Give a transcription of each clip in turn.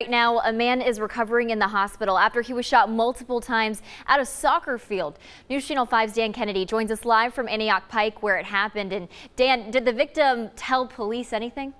Right now, a man is recovering in the hospital after he was shot multiple times at a soccer field. News Channel 5's Dan Kennedy joins us live from Antioch Pike where it happened. And Dan, did the victim tell police anything?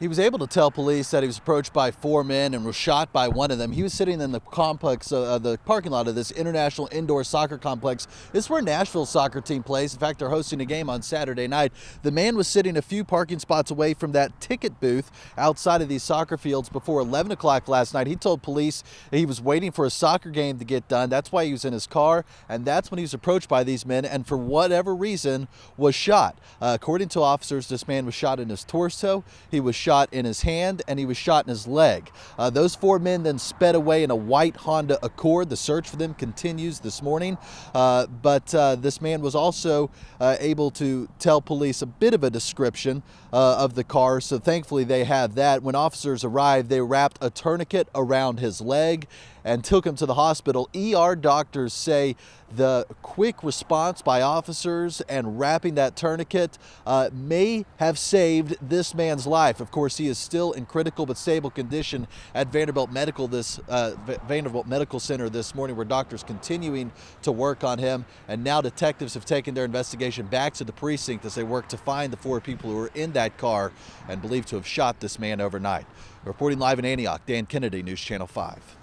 He was able to tell police that he was approached by four men and was shot by one of them. He was sitting in the complex, uh, the parking lot of this international indoor soccer complex. This is where Nashville's soccer team plays. In fact, they're hosting a game on Saturday night. The man was sitting a few parking spots away from that ticket booth outside of these soccer fields before 11 o'clock last night. He told police he was waiting for a soccer game to get done. That's why he was in his car, and that's when he was approached by these men and for whatever reason was shot. Uh, according to officers, this man was shot in his torso. He was shot shot in his hand and he was shot in his leg. Uh, those four men then sped away in a white Honda Accord. The search for them continues this morning, uh, but uh, this man was also uh, able to tell police a bit of a description uh, of the car, so thankfully they have that. When officers arrived, they wrapped a tourniquet around his leg and took him to the hospital. ER doctors say the quick response by officers and wrapping that tourniquet uh, may have saved this man's life. Of course, he is still in critical but stable condition at Vanderbilt Medical this uh, Vanderbilt Medical Center this morning, where doctors continuing to work on him. And now detectives have taken their investigation back to the precinct as they work to find the four people who were in that car and believed to have shot this man overnight. Reporting live in Antioch, Dan Kennedy, News Channel 5.